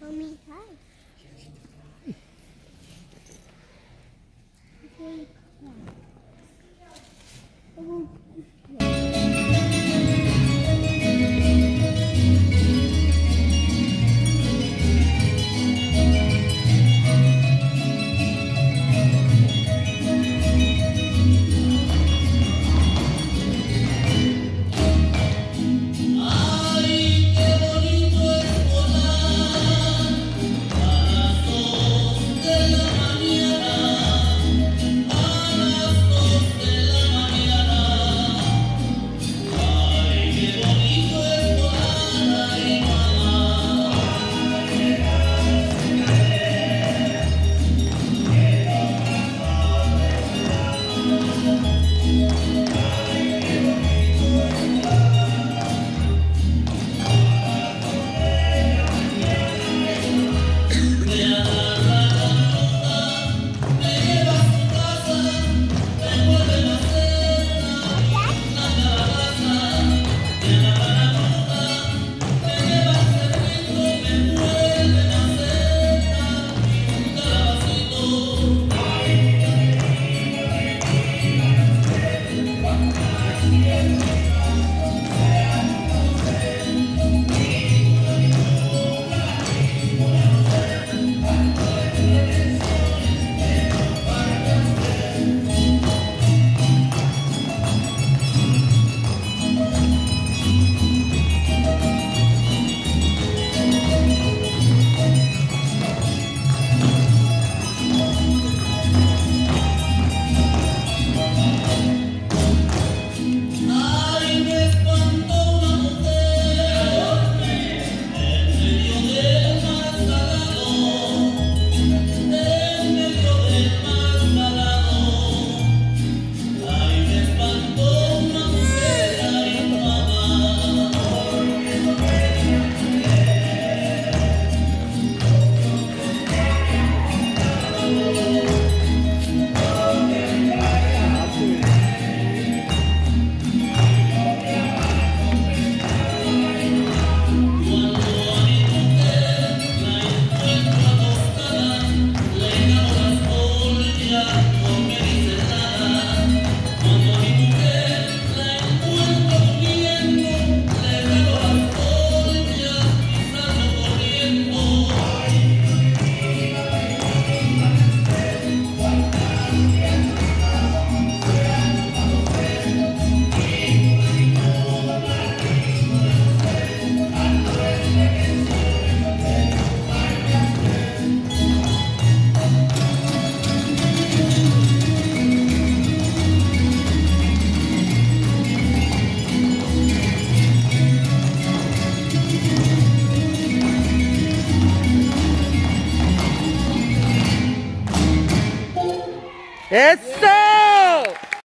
Mommy, hi. Eso.